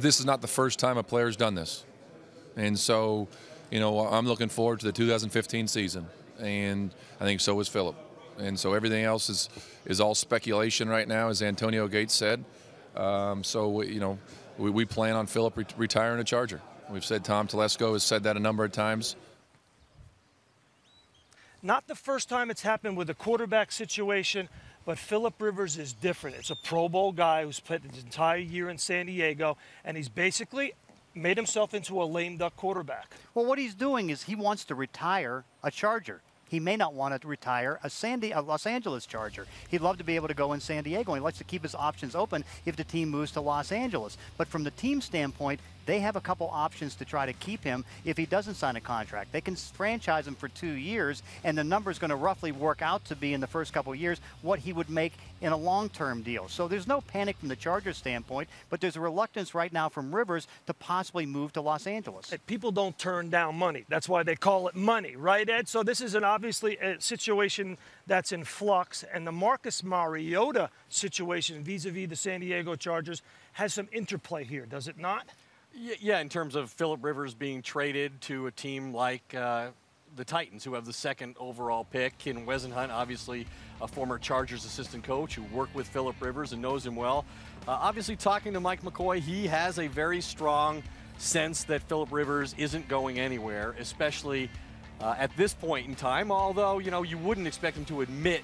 This is not the first time a player's done this. And so, you know, I'm looking forward to the 2015 season. And I think so is Philip. And so everything else is, is all speculation right now, as Antonio Gates said. Um, so, you know, we, we plan on Philip re- retiring a Charger. We've said Tom Telesco has said that a number of times. Not the first time it's happened with a quarterback situation, but Philip Rivers is different. It's a Pro Bowl guy who's played his entire year in San Diego, and he's basically made himself into a lame duck quarterback. Well, what he's doing is he wants to retire a Charger. He may not want to retire a, Sandy, a Los Angeles Charger. He'd love to be able to go in San Diego. And he likes to keep his options open if the team moves to Los Angeles. But from the team standpoint, they have a couple options to try to keep him if he doesn't sign a contract. They can franchise him for two years, and the number is going to roughly work out to be in the first couple years what he would make in a long-term deal. So there's no panic from the Chargers standpoint, but there's a reluctance right now from Rivers to possibly move to Los Angeles. People don't turn down money. That's why they call it money, right, Ed? So this is an obviously a situation that's in flux, and the Marcus Mariota situation vis-a-vis the San Diego Chargers has some interplay here, does it not? Yeah, in terms of Philip Rivers being traded to a team like uh, the Titans, who have the second overall pick. Ken Whisenhunt, obviously a former Chargers assistant coach who worked with Philip Rivers and knows him well. Uh, obviously, talking to Mike McCoy, he has a very strong sense that Philip Rivers isn't going anywhere, especially uh, at this point in time. Although, you know, you wouldn't expect him to admit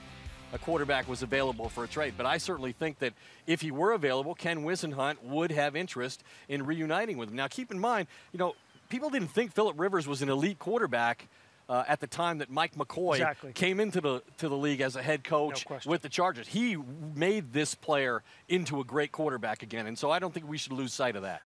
a quarterback was available for a trade. But I certainly think that if he were available, Ken Whisenhunt would have interest in reuniting with him. Now, keep in mind, you know, people didn't think Philip Rivers was an elite quarterback. Uh, at the time that Mike McCoy exactly. came into the to the league as a head coach no with the Chargers, he made this player into a great quarterback again, and so I don't think we should lose sight of that.